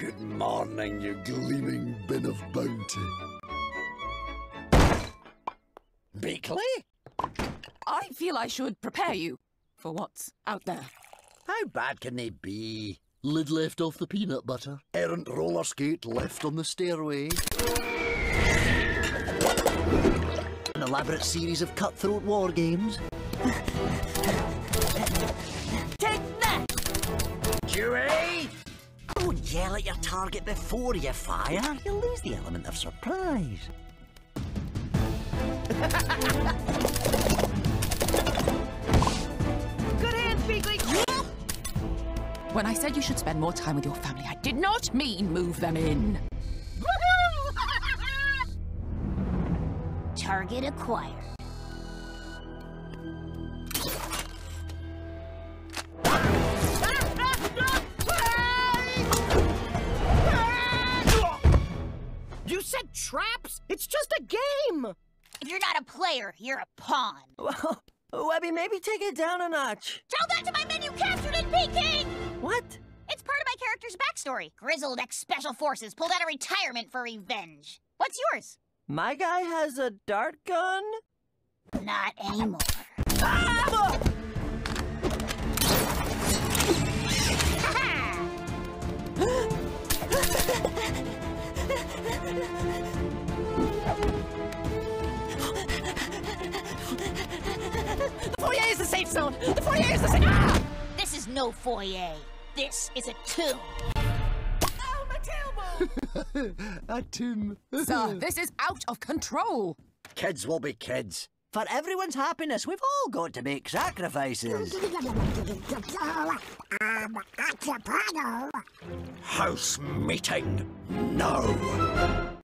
Good morning, you gleaming bin of bounty. Beakley? I feel I should prepare you for what's out there. How bad can they be? Lid left off the peanut butter. Errant roller skate left on the stairway. An elaborate series of cutthroat war games. Take that! Dewey! Yell at your target before you fire. You'll lose the element of surprise. Good hands, Beakley! When I said you should spend more time with your family, I did not mean move them in. Target acquired. It's just a game! If you're not a player, you're a pawn. Well, Webby, maybe take it down a notch. Tell that to my men you captured in Peking! What? It's part of my character's backstory. Grizzled ex-special forces pulled out of retirement for revenge. What's yours? My guy has a dart gun? Not anymore. The ah! zone! The foyer is the safe... Ah! This is no foyer. This is a tomb. A tomb. Sir, this is out of control. Kids will be kids. For everyone's happiness, we've all got to make sacrifices. House meeting. No.